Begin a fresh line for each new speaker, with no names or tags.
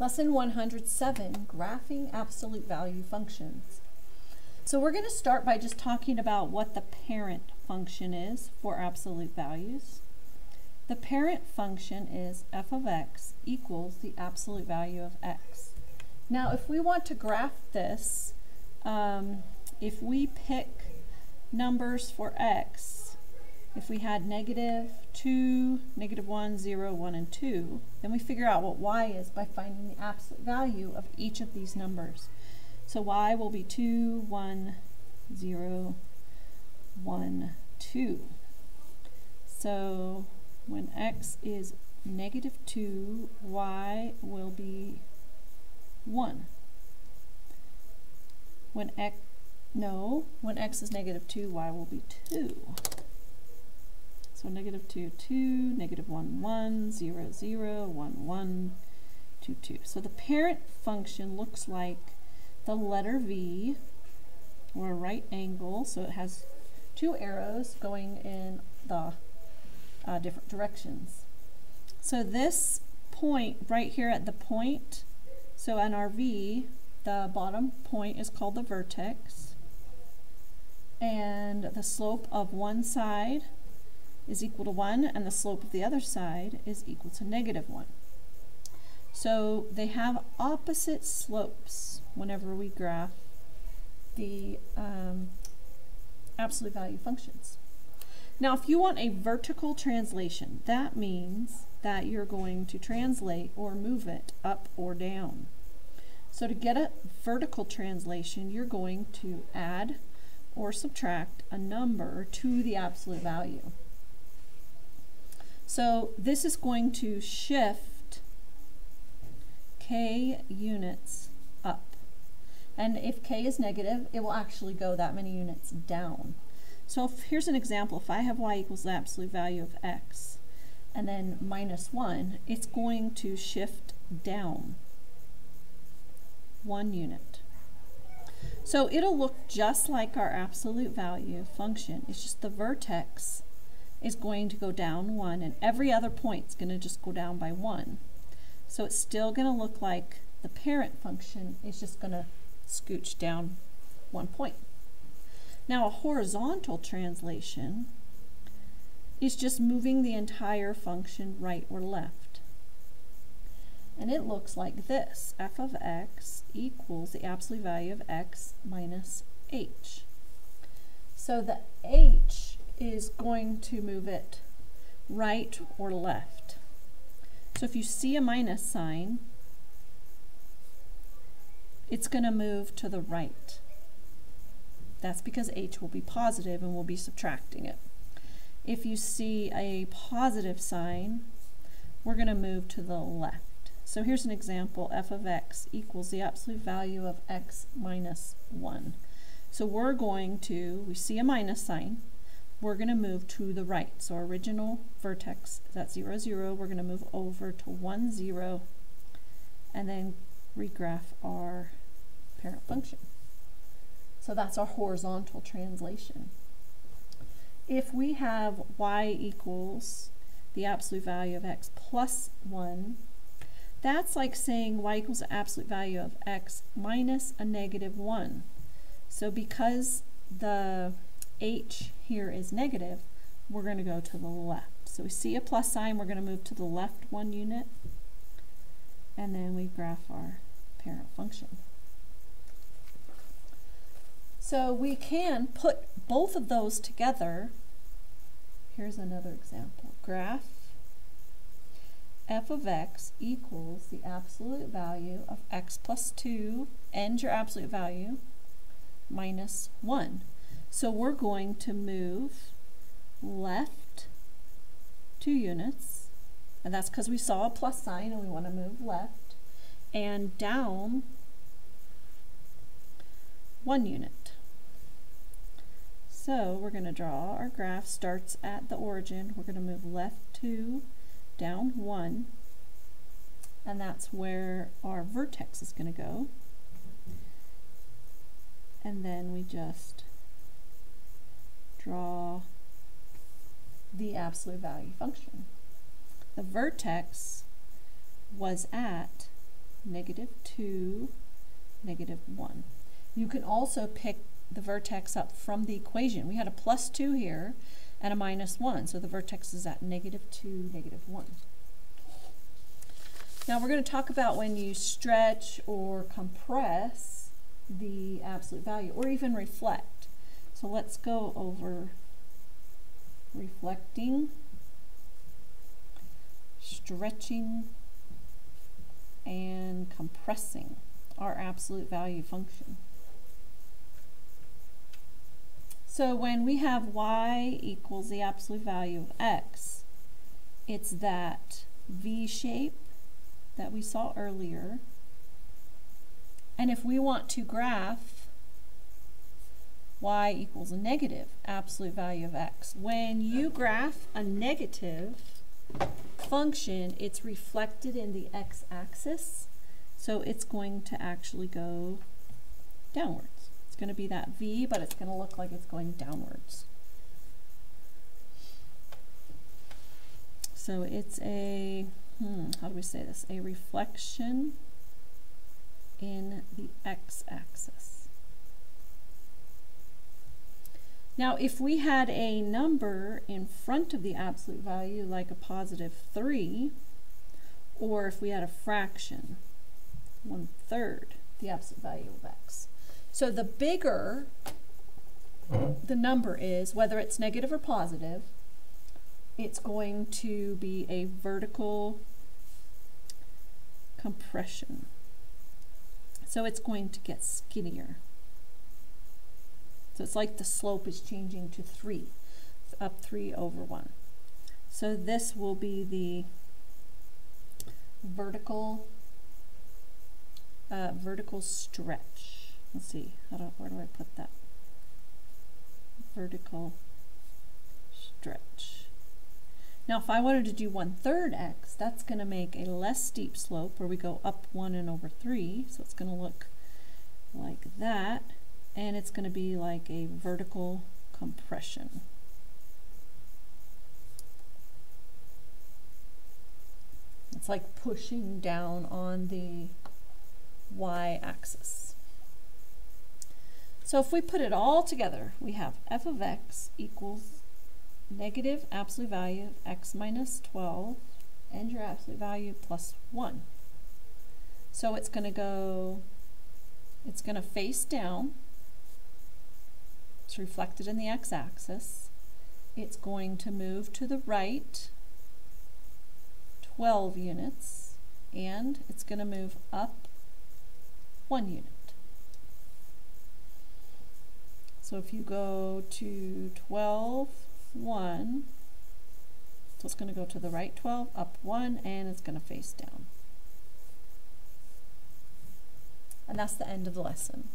Lesson 107, Graphing Absolute Value Functions. So we're going to start by just talking about what the parent function is for absolute values. The parent function is f of x equals the absolute value of x. Now if we want to graph this, um, if we pick numbers for x if we had negative 2, negative 1, 0, 1, and 2, then we figure out what y is by finding the absolute value of each of these numbers. So y will be 2, 1, 0, 1, 2. So when x is negative 2, y will be 1. When x, no, when x is negative 2, y will be 2. So negative 2, 2, negative 1, 1, 0, 0, 1, 1, 2, 2. So the parent function looks like the letter V or a right angle. So it has two arrows going in the uh, different directions. So this point right here at the point, so on our V, the bottom point is called the vertex. And the slope of one side is equal to 1 and the slope of the other side is equal to negative 1. So they have opposite slopes whenever we graph the um, absolute value functions. Now if you want a vertical translation, that means that you're going to translate or move it up or down. So to get a vertical translation, you're going to add or subtract a number to the absolute value. So this is going to shift k units up. And if k is negative, it will actually go that many units down. So if, here's an example. If I have y equals the absolute value of x, and then minus 1, it's going to shift down one unit. So it'll look just like our absolute value function. It's just the vertex is going to go down 1, and every other point is going to just go down by 1. So it's still going to look like the parent function is just going to scooch down one point. Now a horizontal translation is just moving the entire function right or left. And it looks like this. f of x equals the absolute value of x minus h. So the h is going to move it right or left. So if you see a minus sign, it's going to move to the right. That's because h will be positive and we'll be subtracting it. If you see a positive sign, we're going to move to the left. So here's an example, f of x equals the absolute value of x minus 1. So we're going to, we see a minus sign, we're going to move to the right. So our original vertex is at 0, 0. We're going to move over to 1, 0, and then regraph our parent function. So that's our horizontal translation. If we have y equals the absolute value of x plus 1, that's like saying y equals the absolute value of x minus a negative 1. So because the h here is negative, we're going to go to the left. So we see a plus sign, we're going to move to the left one unit, and then we graph our parent function. So we can put both of those together. Here's another example. Graph f of x equals the absolute value of x plus 2 and your absolute value minus 1. So we're going to move left two units, and that's because we saw a plus sign and we want to move left, and down one unit. So we're going to draw our graph, starts at the origin, we're going to move left two, down one, and that's where our vertex is going to go. And then we just draw the absolute value function. The vertex was at negative 2, negative 1. You can also pick the vertex up from the equation. We had a plus 2 here and a minus 1, so the vertex is at negative 2, negative 1. Now we're going to talk about when you stretch or compress the absolute value, or even reflect. So let's go over reflecting, stretching, and compressing our absolute value function. So when we have y equals the absolute value of x, it's that V shape that we saw earlier. And if we want to graph y equals a negative absolute value of x, when you graph a negative function, it's reflected in the x-axis, so it's going to actually go downwards. It's going to be that v, but it's going to look like it's going downwards. So it's a, hmm, how do we say this? A reflection in the x-axis. Now, if we had a number in front of the absolute value, like a positive 3, or if we had a fraction, one third the absolute value of x. So the bigger the number is, whether it's negative or positive, it's going to be a vertical compression. So it's going to get skinnier. So it's like the slope is changing to 3, up 3 over 1. So this will be the vertical uh, vertical stretch. Let's see, how do, where do I put that? Vertical stretch. Now if I wanted to do 1 third x, that's going to make a less steep slope where we go up 1 and over 3. So it's going to look like that and it's going to be like a vertical compression. It's like pushing down on the y-axis. So if we put it all together, we have f of x equals negative absolute value of x minus 12 and your absolute value plus 1. So it's going to go, it's going to face down it's reflected in the x-axis. It's going to move to the right 12 units and it's going to move up one unit. So if you go to 12, 1, so it's going to go to the right 12, up 1, and it's going to face down. And that's the end of the lesson.